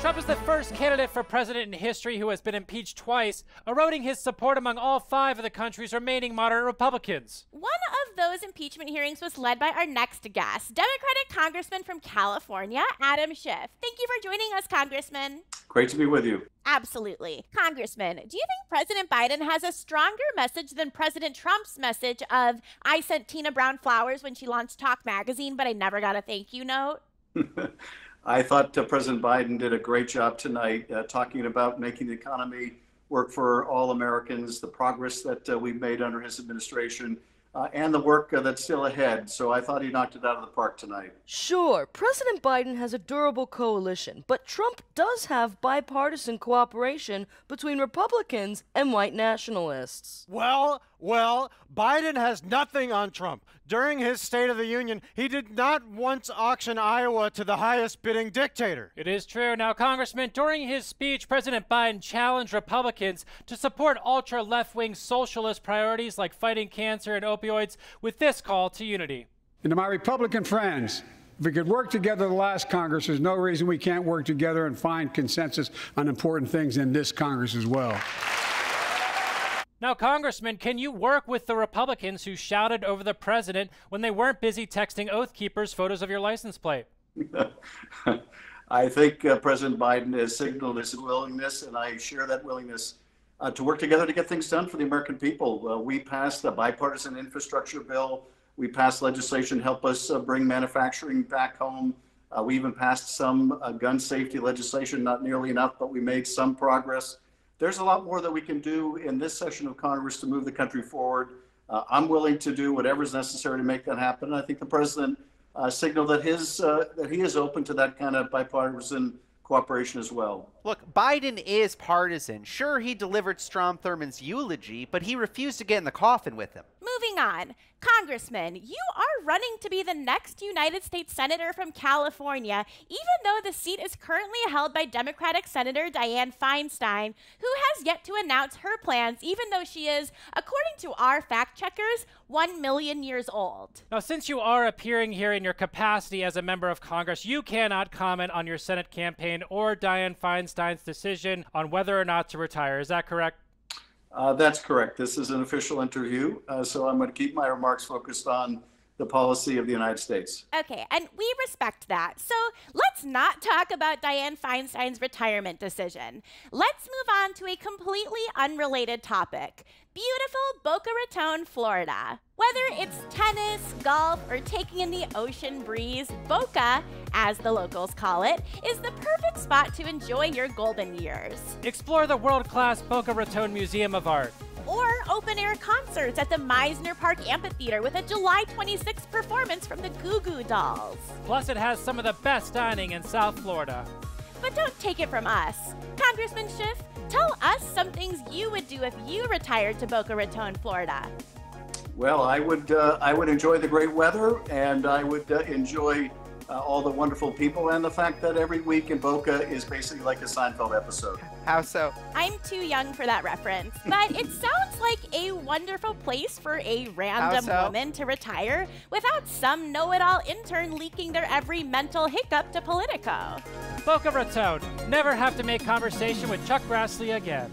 Trump is the first candidate for president in history who has been impeached twice, eroding his support among all five of the country's remaining moderate Republicans. One of those impeachment hearings was led by our next guest, Democratic Congressman from California, Adam Schiff. Thank you for joining us, Congressman. Great to be with you. Absolutely. Congressman, do you think President Biden has a stronger message than President Trump's message of, I sent Tina Brown flowers when she launched Talk Magazine, but I never got a thank you note? I thought uh, President Biden did a great job tonight uh, talking about making the economy work for all Americans, the progress that uh, we've made under his administration, uh, and the work uh, that's still ahead. So I thought he knocked it out of the park tonight. Sure, President Biden has a durable coalition, but Trump does have bipartisan cooperation between Republicans and white nationalists. Well, well, Biden has nothing on Trump. During his State of the Union, he did not once auction Iowa to the highest bidding dictator. It is true. Now, Congressman, during his speech, President Biden challenged Republicans to support ultra left wing socialist priorities like fighting cancer and opioids with this call to unity. And to my Republican friends, if we could work together the last Congress, there's no reason we can't work together and find consensus on important things in this Congress as well. Now, Congressman, can you work with the Republicans who shouted over the president when they weren't busy texting Oath Keepers photos of your license plate? I think uh, President Biden has signaled his willingness, and I share that willingness uh, to work together to get things done for the American people. Uh, we passed a bipartisan infrastructure bill. We passed legislation to help us uh, bring manufacturing back home. Uh, we even passed some uh, gun safety legislation, not nearly enough, but we made some progress there's a lot more that we can do in this session of Congress to move the country forward. Uh, I'm willing to do whatever is necessary to make that happen. I think the president uh, signaled that his uh, that he is open to that kind of bipartisan cooperation as well. Look, Biden is partisan. Sure, he delivered Strom Thurmond's eulogy, but he refused to get in the coffin with him. Moving on, Congressman, you are running to be the next United States Senator from California, even though the seat is currently held by Democratic Senator Dianne Feinstein, who has yet to announce her plans, even though she is, according to our fact checkers, 1 million years old. Now, since you are appearing here in your capacity as a member of Congress, you cannot comment on your Senate campaign or Dianne Feinstein's decision on whether or not to retire. Is that correct? Uh, that's correct. This is an official interview, uh, so I'm going to keep my remarks focused on the policy of the United States. Okay, and we respect that. So let's not talk about Dianne Feinstein's retirement decision. Let's move on to a completely unrelated topic beautiful Boca Raton, Florida. Whether it's tennis, golf, or taking in the ocean breeze, Boca, as the locals call it, is the perfect spot to enjoy your golden years. Explore the world class Boca Raton Museum of Art. Or open air concerts at the Mizner Park Amphitheater with a July 26th performance from the Goo Goo Dolls. Plus, it has some of the best dining in South Florida. But don't take it from us. Congressman Schiff, tell us some things you would do if you retired to Boca Raton, Florida. Well, I would uh, I would enjoy the great weather, and I would uh, enjoy uh, all the wonderful people, and the fact that every week in Boca is basically like a Seinfeld episode. How so? I'm too young for that reference, but it sounds like a wonderful place for a random so? woman to retire without some know-it-all intern leaking their every mental hiccup to Politico. Boca Raton. Never have to make conversation with Chuck Grassley again.